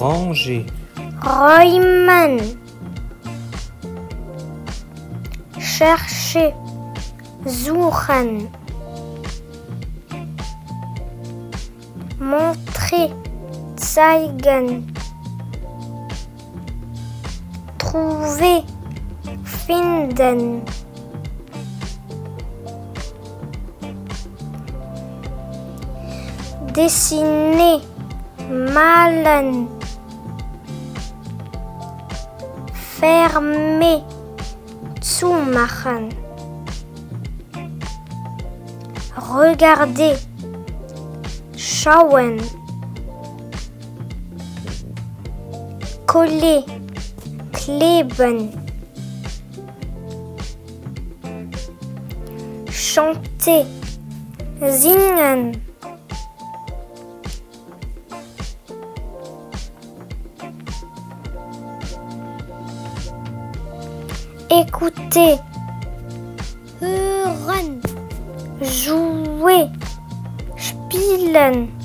ranger, chercher, suchen, montrer, zeigen, trouver, finden. Dessiner, malen, fermer, zumachen. Regarder, schauen, coller, kleben, chanter, singen. Écouter, hören, jouer, spielen.